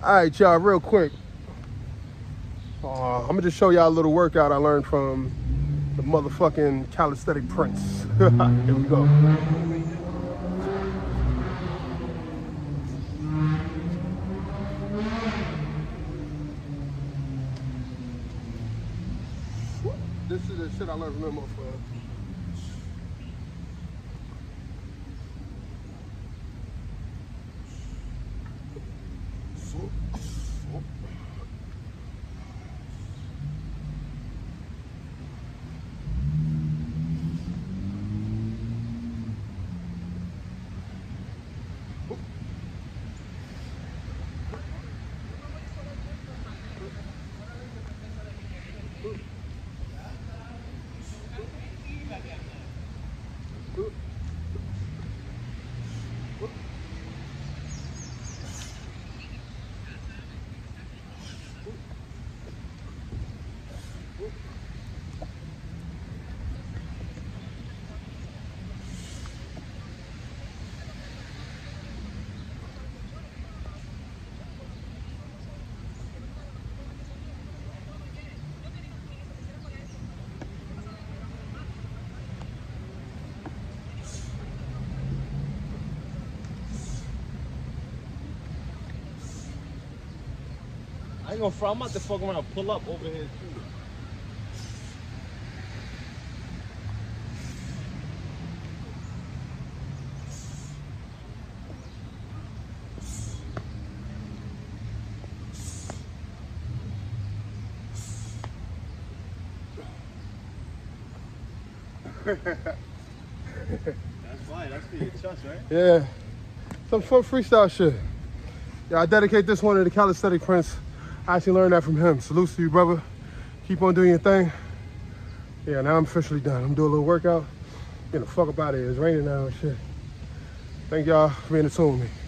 All right, y'all, real quick. Uh, I'm gonna just show y'all a little workout I learned from the motherfucking calisthenic prince. Here we go. This is the shit I learned from him суд. I ain't gonna front. I'm about to fuck around and pull up over here too. That's fine. That's for your chest, right? Yeah. Some fun freestyle shit. Yeah, I dedicate this one to the calisthenic prince. I actually learned that from him. Salute to you, brother. Keep on doing your thing. Yeah, now I'm officially done. I'm doing a little workout. Getting the fuck up out of here. It's raining now and shit. Thank y'all for being in tune with me.